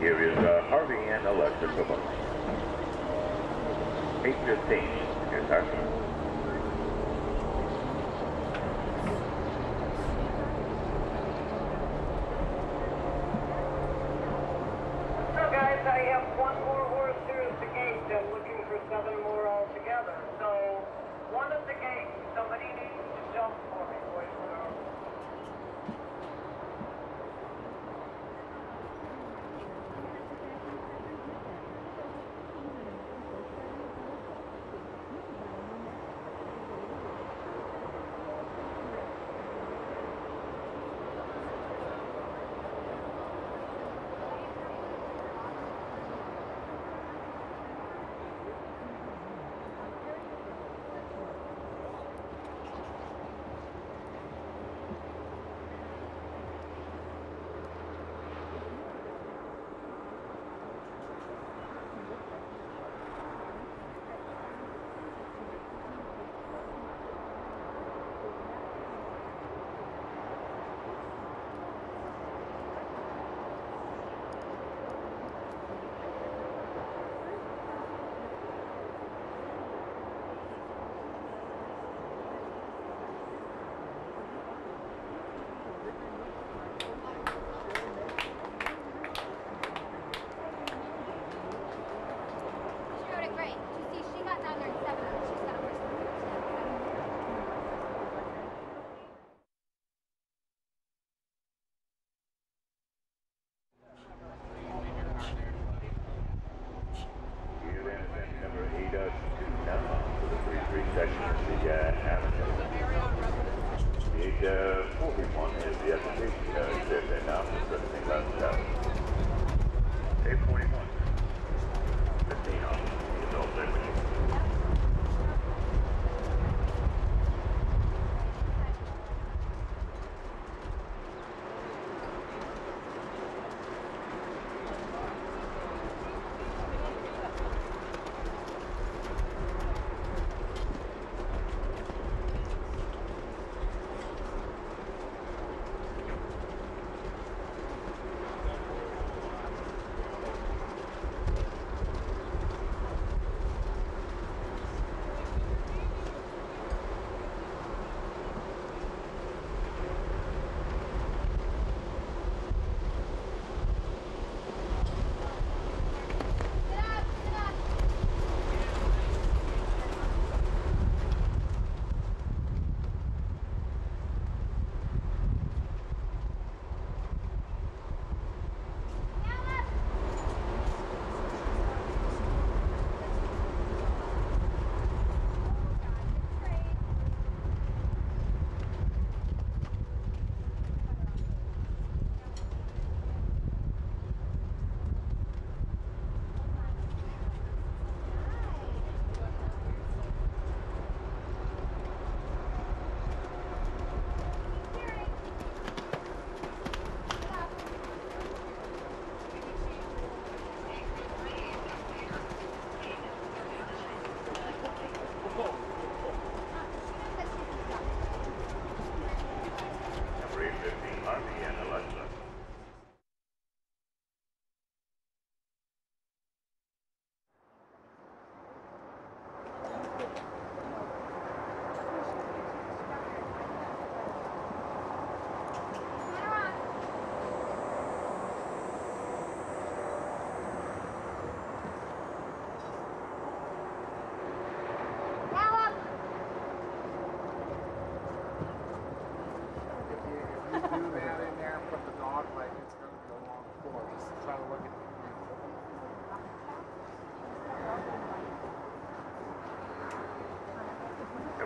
Here is uh, Harvey and Alexa Cook. 815. Here's Harvey. So guys, I have one more horse here the gate. I'm looking for seven more altogether. So one at the gate. Somebody needs to jump for me, section of the uh, avenue. The uh, 41 is the application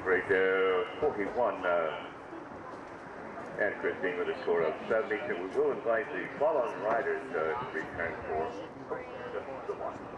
8 uh, 41 uh, and Christine with a score of 72. We will invite the following riders uh, to return for the, the one.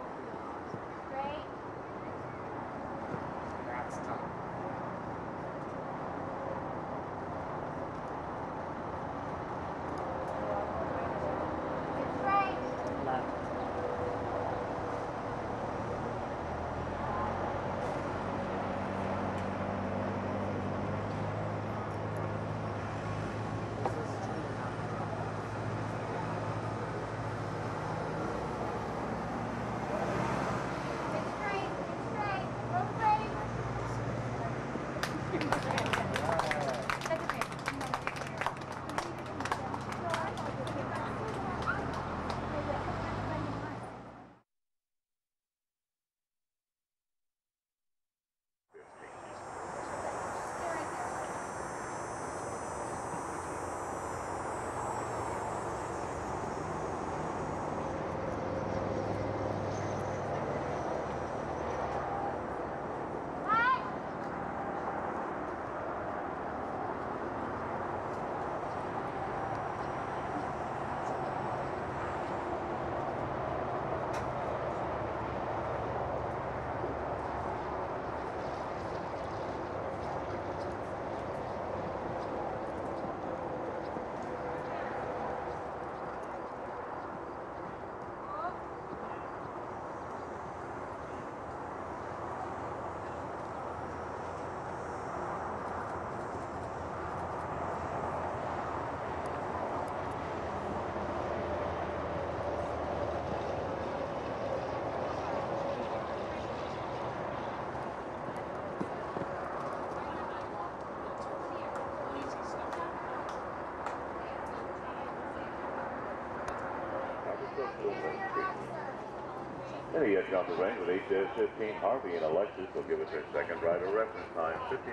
And he has gone to ring with 8 uh, 15. Harvey and Alexis will give us their second rider reference time 59 7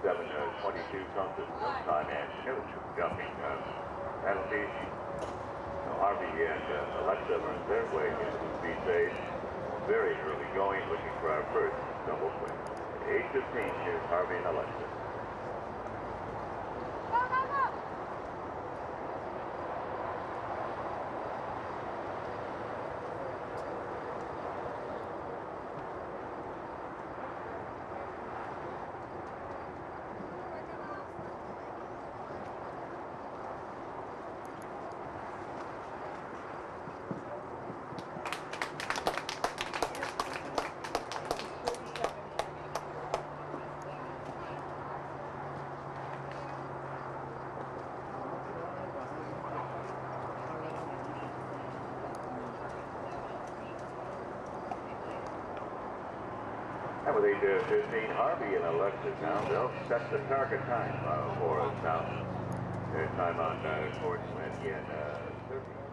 uh, 22 comes at no time and no jumping uh, penalties. So Harvey and uh, Alexa earned their way into the speed. Very early going, looking for our first double win. 8 15 here's Harvey and Alexa. And with 8 uh, 15, Harvey and Alexis now, they'll set the target time uh, for us now. Their time on uh, course when in uh,